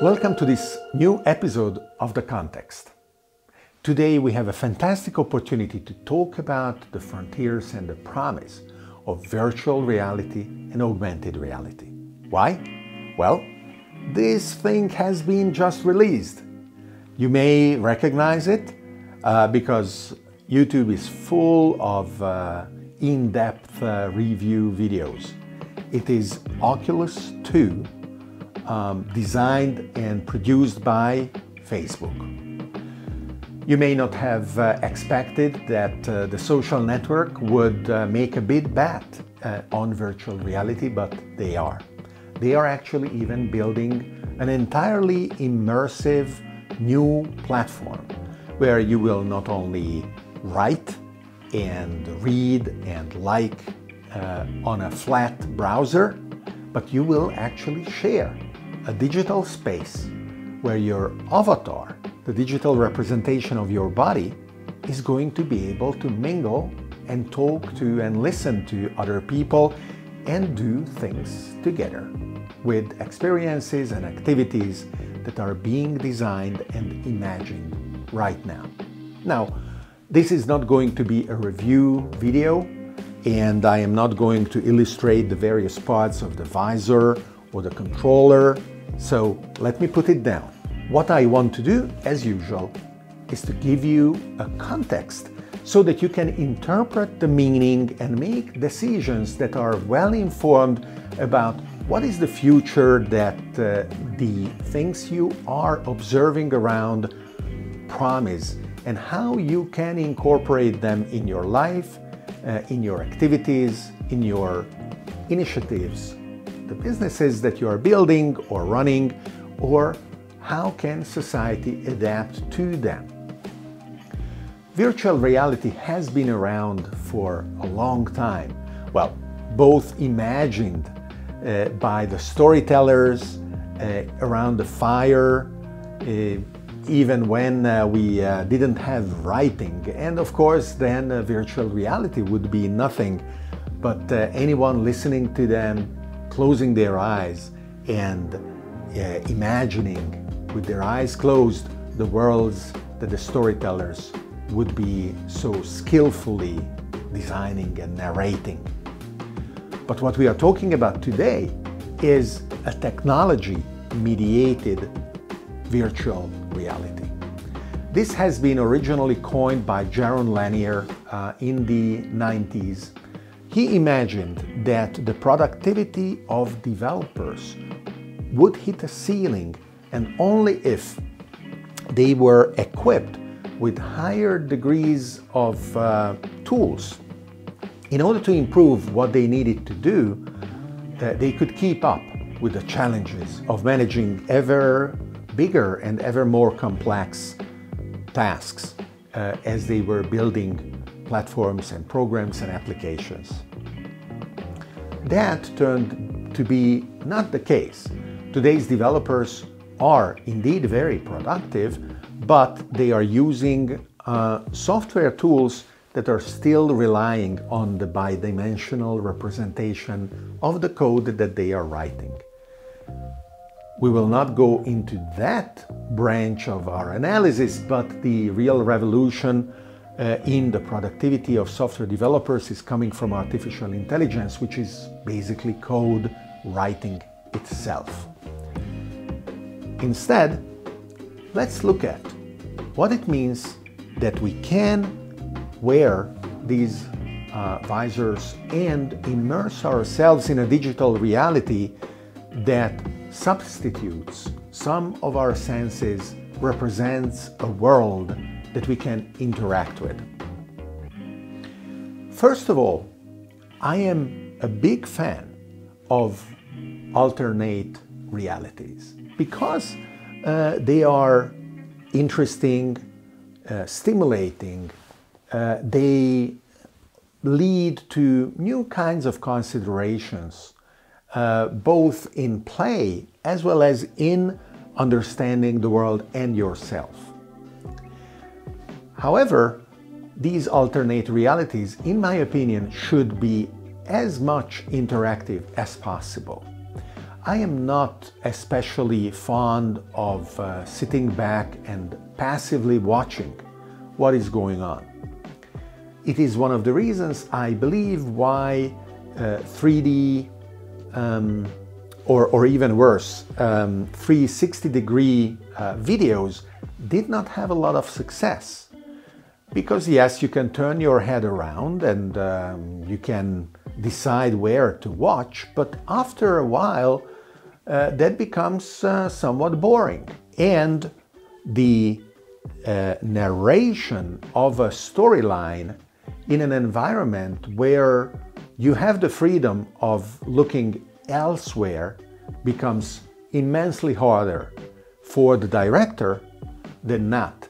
Welcome to this new episode of The Context. Today we have a fantastic opportunity to talk about the frontiers and the promise of virtual reality and augmented reality. Why? Well, this thing has been just released. You may recognize it uh, because YouTube is full of uh, in depth uh, review videos. It is Oculus 2 um, designed and produced by Facebook. You may not have uh, expected that uh, the social network would uh, make a big bet uh, on virtual reality, but they are. They are actually even building an entirely immersive new platform where you will not only write and read and like uh, on a flat browser, but you will actually share a digital space where your avatar, the digital representation of your body, is going to be able to mingle and talk to and listen to other people and do things together with experiences and activities that are being designed and imagined right now. Now, this is not going to be a review video and I am not going to illustrate the various parts of the visor or the controller so let me put it down. What I want to do, as usual, is to give you a context so that you can interpret the meaning and make decisions that are well informed about what is the future that uh, the things you are observing around promise and how you can incorporate them in your life, uh, in your activities, in your initiatives the businesses that you are building or running, or how can society adapt to them? Virtual reality has been around for a long time. Well, both imagined uh, by the storytellers uh, around the fire, uh, even when uh, we uh, didn't have writing. And of course, then uh, virtual reality would be nothing but anyone listening to them closing their eyes and imagining with their eyes closed the worlds that the storytellers would be so skillfully designing and narrating. But what we are talking about today is a technology mediated virtual reality. This has been originally coined by Jaron Lanier uh, in the 90s he imagined that the productivity of developers would hit a ceiling and only if they were equipped with higher degrees of uh, tools. In order to improve what they needed to do, uh, they could keep up with the challenges of managing ever bigger and ever more complex tasks uh, as they were building platforms and programs and applications. That turned to be not the case. Today's developers are indeed very productive, but they are using uh, software tools that are still relying on the bidimensional representation of the code that they are writing. We will not go into that branch of our analysis, but the real revolution uh, in the productivity of software developers is coming from artificial intelligence, which is basically code writing itself. Instead, let's look at what it means that we can wear these uh, visors and immerse ourselves in a digital reality that substitutes some of our senses, represents a world that we can interact with. First of all, I am a big fan of alternate realities because uh, they are interesting, uh, stimulating, uh, they lead to new kinds of considerations, uh, both in play as well as in understanding the world and yourself. However, these alternate realities, in my opinion, should be as much interactive as possible. I am not especially fond of uh, sitting back and passively watching what is going on. It is one of the reasons I believe why uh, 3D um, or, or even worse, um, 360 degree uh, videos did not have a lot of success. Because yes, you can turn your head around and um, you can decide where to watch, but after a while, uh, that becomes uh, somewhat boring. And the uh, narration of a storyline in an environment where you have the freedom of looking elsewhere becomes immensely harder for the director than not.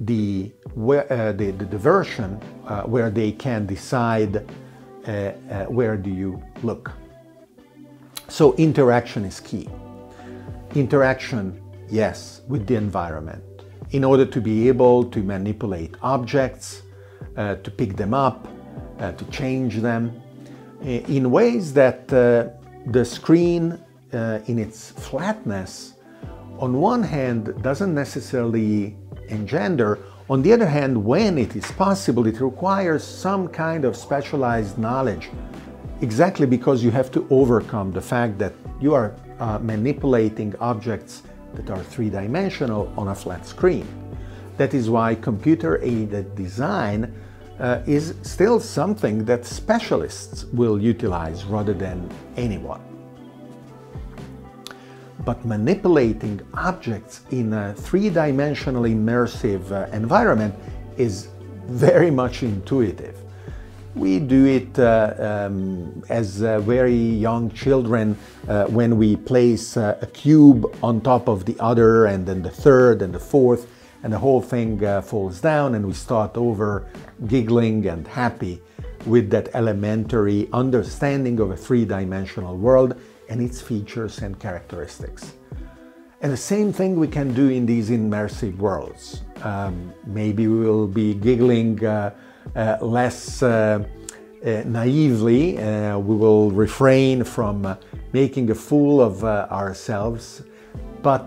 The, uh, the, the, the, version uh, where they can decide uh, uh, where do you look. So interaction is key. Interaction, yes, with the environment in order to be able to manipulate objects, uh, to pick them up, uh, to change them in ways that the screen in its flatness on one hand doesn't necessarily engender on the other hand when it is possible it requires some kind of specialized knowledge exactly because you have to overcome the fact that you are uh, manipulating objects that are three-dimensional on a flat screen. That is why computer-aided design uh, is still something that specialists will utilize rather than anyone. But manipulating objects in a three-dimensional immersive uh, environment is very much intuitive. We do it uh, um, as uh, very young children uh, when we place uh, a cube on top of the other and then the third and the fourth and the whole thing uh, falls down and we start over giggling and happy with that elementary understanding of a three-dimensional world and its features and characteristics. And the same thing we can do in these immersive worlds. Um, maybe we will be giggling uh, uh, less uh, uh naively, uh, we will refrain from uh, making a fool of ourselves, but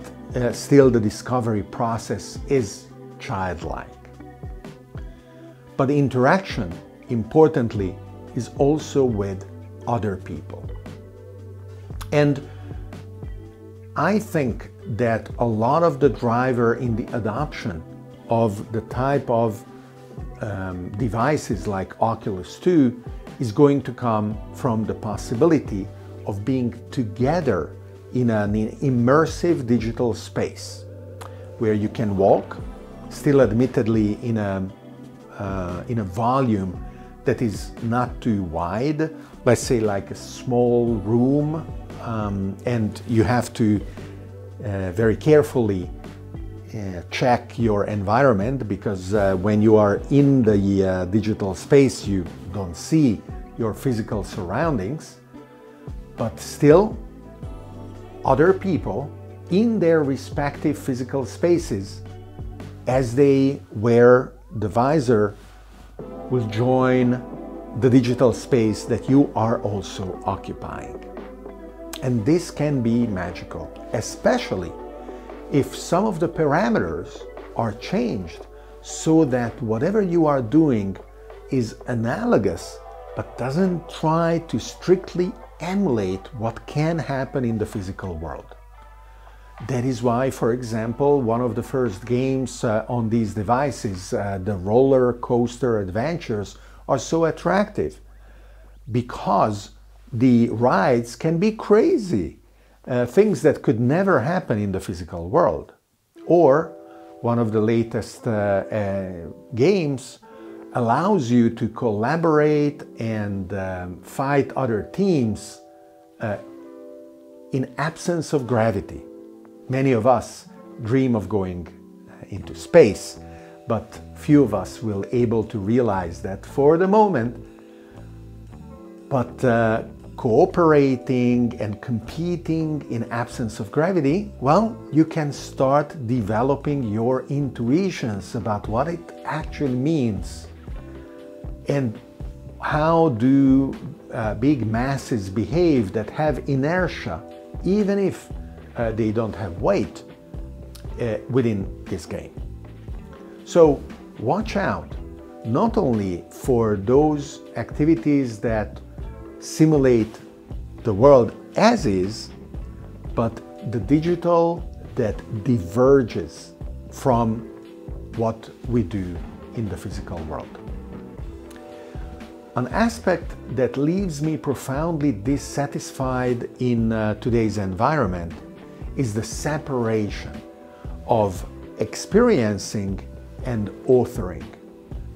still the discovery process is childlike. But interaction, importantly, is also with other people. And I think that a lot of the driver in the adoption of the type of um, devices like Oculus 2 is going to come from the possibility of being together in an immersive digital space where you can walk, still admittedly in a, uh, in a volume that is not too wide, let's say like a small room, um, and you have to uh, very carefully uh, check your environment because uh, when you are in the uh, digital space, you don't see your physical surroundings, but still other people in their respective physical spaces as they wear the visor will join the digital space that you are also occupying. And this can be magical, especially if some of the parameters are changed so that whatever you are doing is analogous but doesn't try to strictly emulate what can happen in the physical world. That is why, for example, one of the first games uh, on these devices, uh, the roller coaster adventures, are so attractive because the rides can be crazy, uh, things that could never happen in the physical world. Or one of the latest uh, uh, games allows you to collaborate and um, fight other teams uh, in absence of gravity. Many of us dream of going uh, into space, but few of us will able to realize that for the moment. But uh, cooperating and competing in absence of gravity, well, you can start developing your intuitions about what it actually means and how do uh, big masses behave that have inertia even if uh, they don't have weight uh, within this game. So watch out not only for those activities that simulate the world as is, but the digital that diverges from what we do in the physical world. An aspect that leaves me profoundly dissatisfied in uh, today's environment is the separation of experiencing and authoring.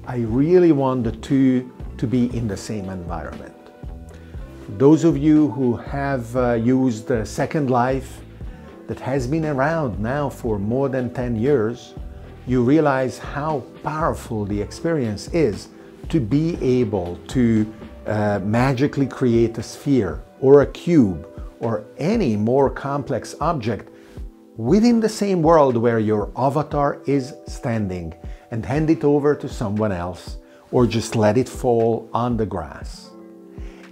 I really want the two to be in the same environment. Those of you who have uh, used uh, Second Life that has been around now for more than 10 years, you realize how powerful the experience is to be able to uh, magically create a sphere or a cube or any more complex object within the same world where your avatar is standing and hand it over to someone else or just let it fall on the grass.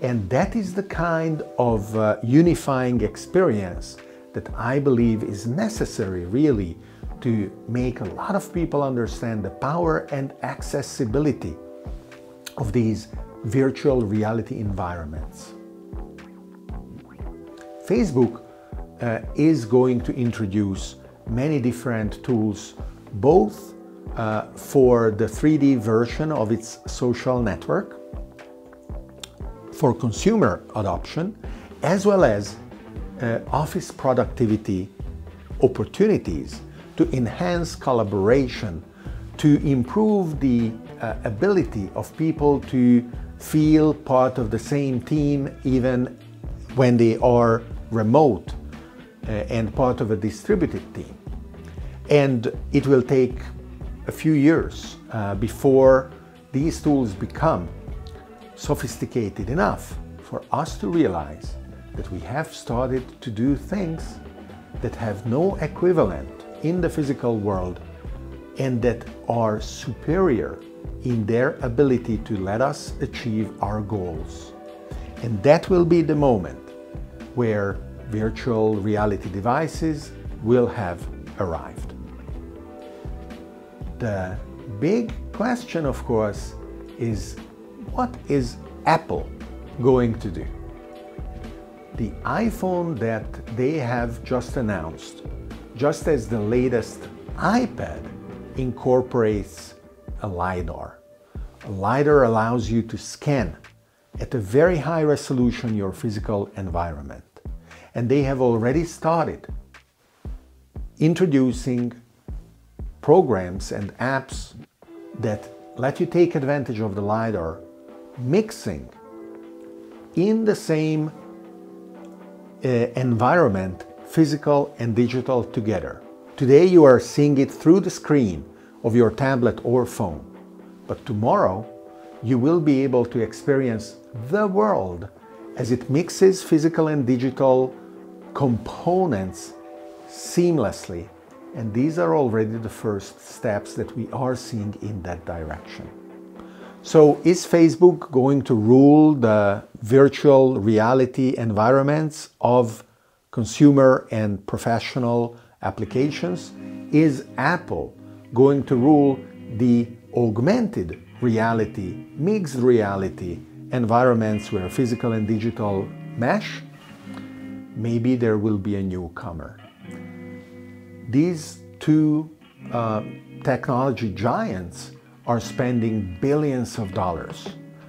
And that is the kind of uh, unifying experience that I believe is necessary really to make a lot of people understand the power and accessibility of these virtual reality environments. Facebook uh, is going to introduce many different tools, both uh, for the 3D version of its social network, for consumer adoption, as well as uh, office productivity opportunities to enhance collaboration, to improve the uh, ability of people to feel part of the same team even when they are remote uh, and part of a distributed team. And it will take a few years uh, before these tools become sophisticated enough for us to realize that we have started to do things that have no equivalent in the physical world and that are superior in their ability to let us achieve our goals. And that will be the moment where virtual reality devices will have arrived. The big question, of course, is what is Apple going to do? The iPhone that they have just announced, just as the latest iPad incorporates a LiDAR. A LiDAR allows you to scan at a very high resolution your physical environment. And they have already started introducing programs and apps that let you take advantage of the LiDAR, mixing in the same uh, environment, physical and digital together. Today you are seeing it through the screen of your tablet or phone. But tomorrow, you will be able to experience the world as it mixes physical and digital components seamlessly. And these are already the first steps that we are seeing in that direction. So is Facebook going to rule the virtual reality environments of consumer and professional applications? Is Apple going to rule the augmented reality, mixed reality environments where physical and digital mesh, maybe there will be a newcomer. These two uh, technology giants are spending billions of dollars.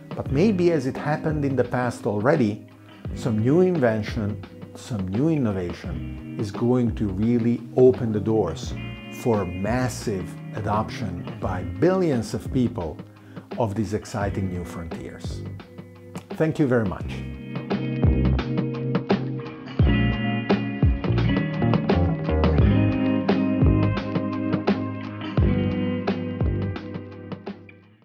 But maybe as it happened in the past already, some new invention, some new innovation is going to really open the doors for massive adoption by billions of people of these exciting new frontiers. Thank you very much.